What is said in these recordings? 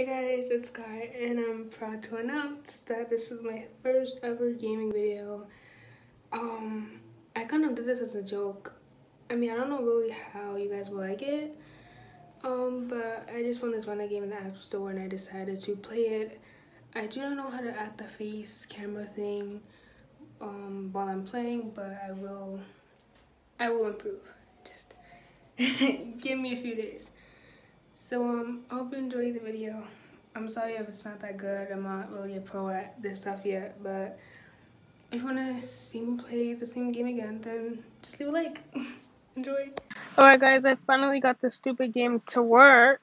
Hey guys, it's Kai, and I'm proud to announce that this is my first ever gaming video. Um, I kind of did this as a joke. I mean, I don't know really how you guys will like it. Um, but I just found this random game in the App Store and I decided to play it. I do not know how to add the face camera thing um, while I'm playing, but I will, I will improve. Just give me a few days. So um, I hope you enjoyed the video. I'm sorry if it's not that good. I'm not really a pro at this stuff yet, but if you want to see me play the same game again, then just leave a like. Enjoy. Alright guys, I finally got this stupid game to work.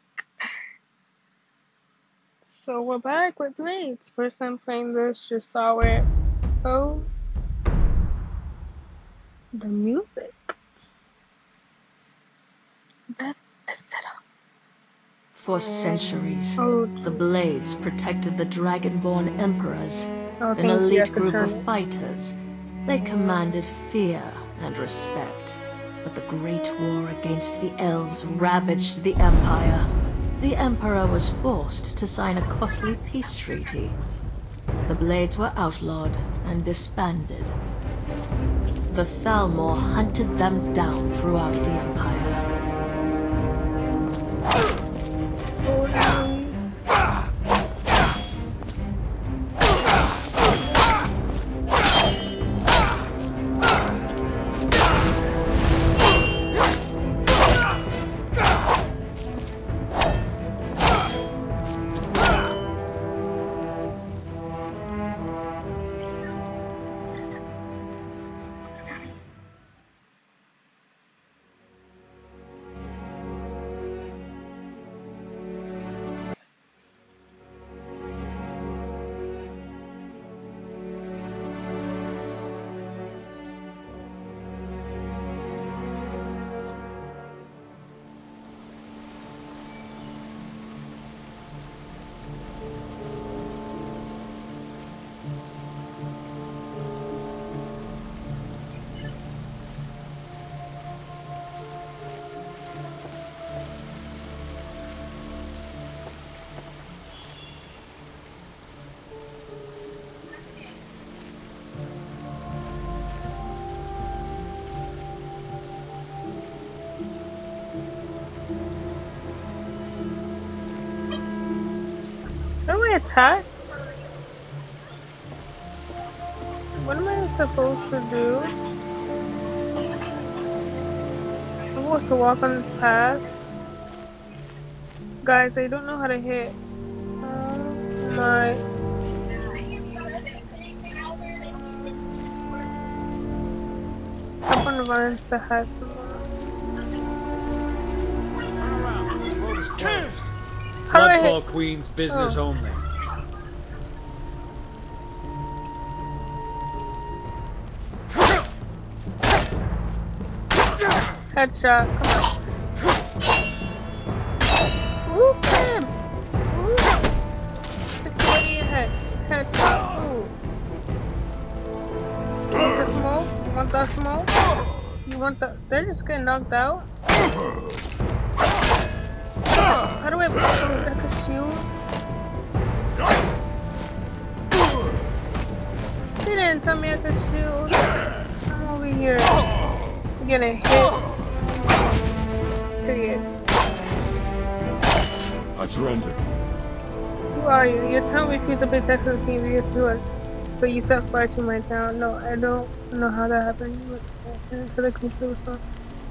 So we're back with Blades. First time playing this, just saw it. Oh. The music. Beth setup. For centuries, Oh, the Blades protected the Dragonborn Emperors, oh an thank you. I elite group turn of fighters. They commanded fear and respect. But the Great War against the Elves ravaged the Empire. The Emperor was forced to sign a costly peace treaty. The Blades were outlawed and disbanded. The Thalmor hunted them down throughout the Empire. Attack? What am I supposed to do? I'm supposed to walk on this path. Guys, I don't know how to hit. Oh my. Up on the runs to have This road is closed. How do I Bloodfall hit? Queen's business Oh. only. Headshot. Come on. Whoop him! Whoop. The your head. Headshot. Ooh. You want the smoke? You want that smoke? You want the... They're just getting knocked out? How do I put like a shield? They didn't tell me I could shield. I'm over here getting hit. Period. I surrender. Who are you? Your town refused to protect the king of to us, but you set fire to my town. No, I don't know how that happened. But for the complete response,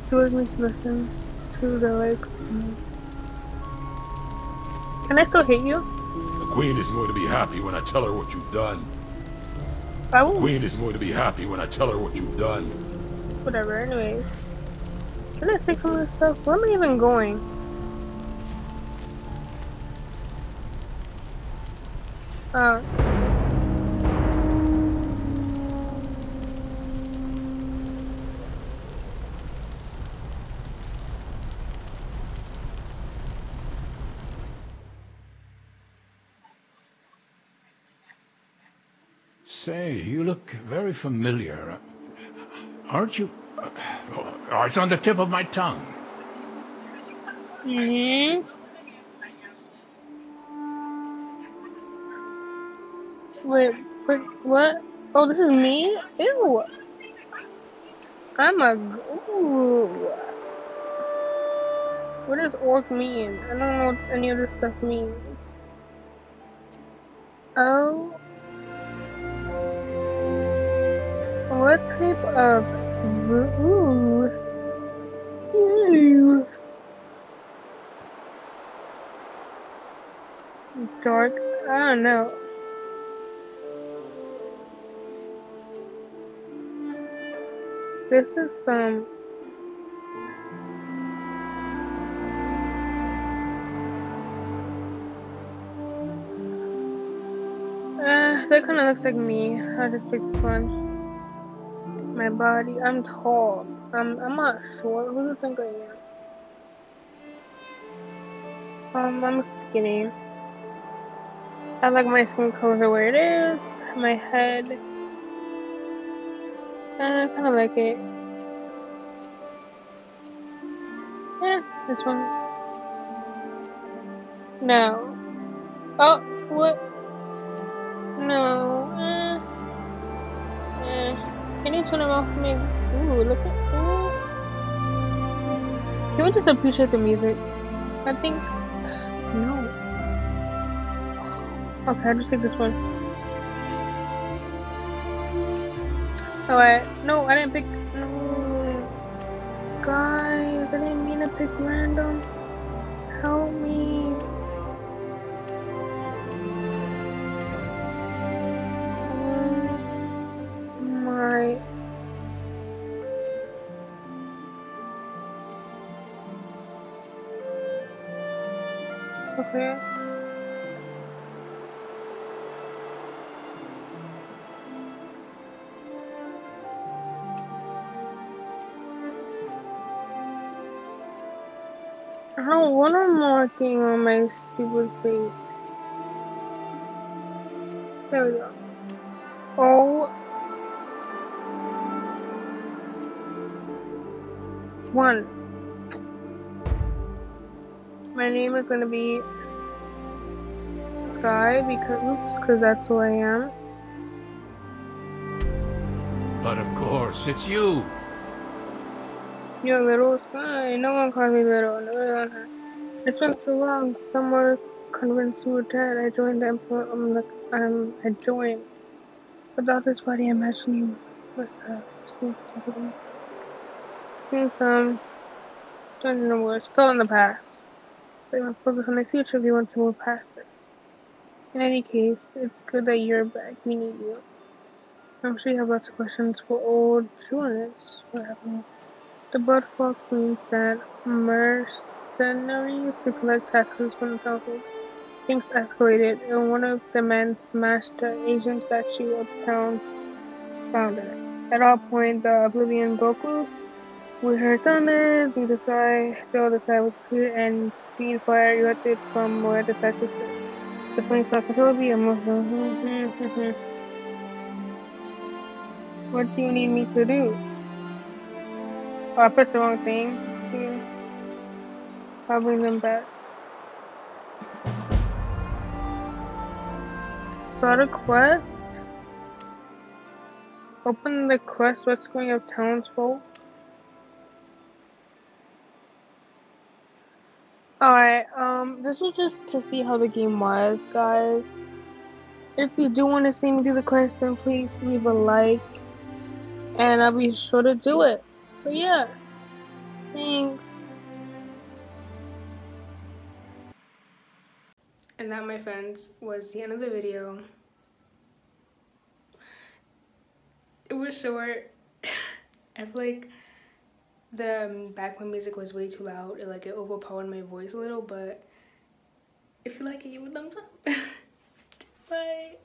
towards me to listen to the like. Can I still hit you? The queen isn't going to be happy when I tell her what you've done. I The will. queen isn't going to be happy when I tell her what you've done. Whatever. Anyways, can I take some of this stuff? Where am I even going? Uh. Say, you look very familiar. Aren't you? Oh, it's on the tip of my tongue. hmm Wait, wait, what? Oh, this is me? Ew. I'm a. Ooh. What does orc mean? I don't know what any of this stuff means. Oh. What type of. Dark. I don't know. This is some. Uh, that kind of looks like me. I just picked this one. My body. I'm tall. I'm. I'm not short. Who do you think I am? Um, I'm skinny. I like my skin color the way it is. My head. I kind of like it. Yeah, this one. No. Oh, what? No. Can you turn off for me? Ooh, look at. Can we just appreciate the music? I think. No. Okay, I'll just take this one. Oh, Alright. No, I didn't pick. No. Guys, I didn't mean to pick random. Help me. Okay. I don't want a marking on my stupid face. There we go. Oh. One. My name is gonna be Sky because oops, because that's who I am. But of course, it's you. You're little Sky. No one calls me little. No one. It's been so long. Someone convinced you were dead. I joined the Emperor. I'm like, um, I joined. Without this body, I imagine you myself. Seems stupid. Seems um, don't know what. Still in the past. But I'm focus on the future if want to move past this. In any case, it's good that you're back. We need you. I'm sure you have lots of questions for old Julius. What happened? The Bloodfall Queen sent mercenaries to collect taxes from the Celtics. Things escalated, and one of the men smashed the Asian statue of town's founder. At all point, the Oblivion Gokus, we heard thunder through the sky, though the sky was clear, and green fire erupted from where the statue stood. The flames not controllably and What do you need me to do? Oh, I pressed the wrong thing. Yeah. I'll bring them back. Start a quest? Open the quest rescuing of townsfolk. Alright, um, this was just to see how the game was, guys. If you do want to see me do the quest, then please leave a like. And I'll be sure to do it. So yeah. Thanks. And that, my friends, was the end of the video. It was short. I feel like the um, background music was way too loud. It, like it overpowered my voice a little, but if you like it, give a thumbs up. Bye.